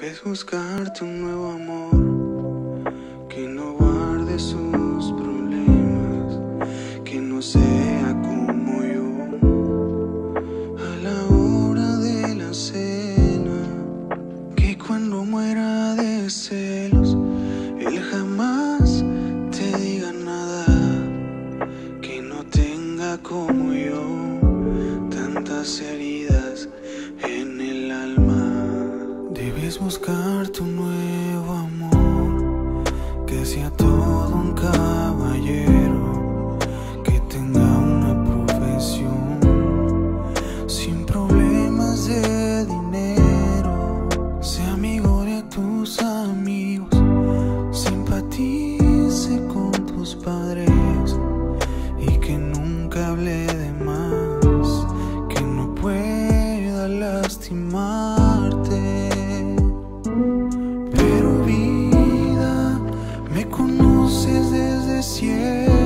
Debes buscarte un nuevo amor que no guarde sus problemas, que no sea como yo. A la hora de la cena, que cuando muera de celos él jamás te diga nada, que no tenga como yo tantas heridas Debes conoces desde siempre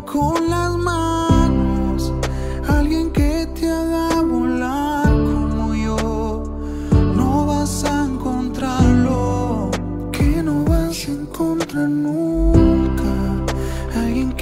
con las manos. Alguien que te haga volar como yo. No vas a encontrarlo, que no vas a encontrar nunca. Alguien que